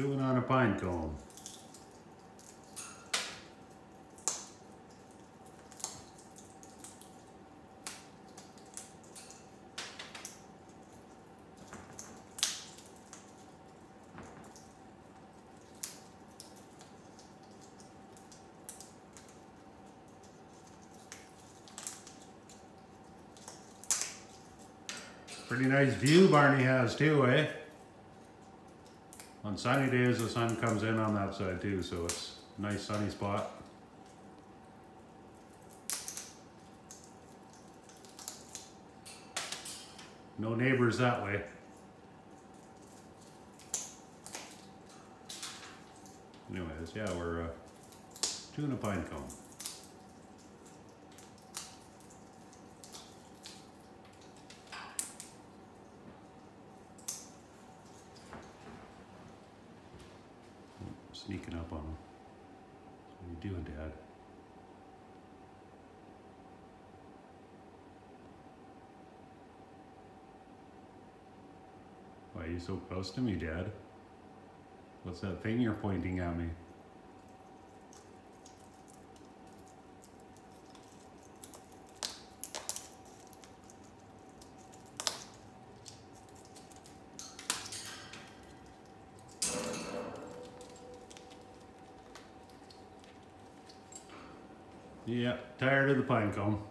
Chewing on a pine cone. Pretty nice view Barney has too, eh? On sunny days, the sun comes in on that side too, so it's a nice sunny spot. No neighbors that way. Anyways, yeah, we're uh, chewing a pine cone. Sneaking up on him. What are you doing, Dad? Why are you so close to me, Dad? What's that thing you're pointing at me? Yeah, tired of the pine cone.